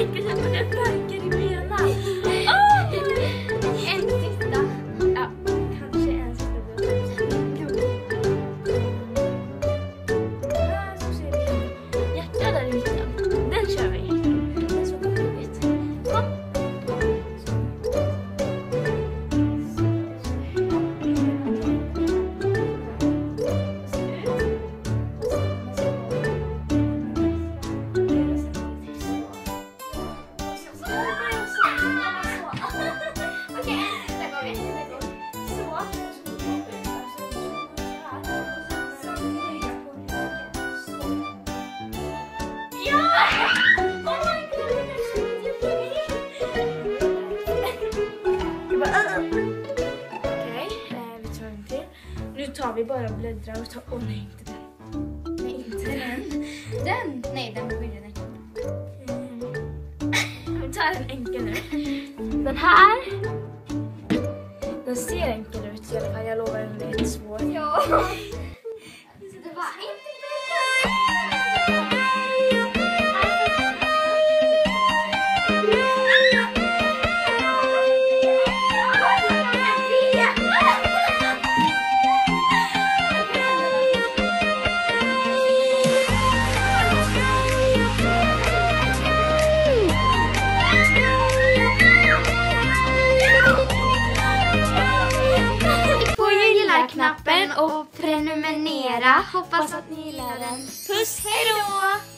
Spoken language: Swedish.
いってしまった vi bara bläddrar och tar... Åh nej, inte den. Nej, inte den. Den! Nej, den var skillnaden. Vi tar en enkel nu. Den här. Den ser enkel ut i alla fall. Jag lovar den är jättesvår. Ja. Knappen och prenumerera. Hoppas att ni gillar den. Puss, hejdå!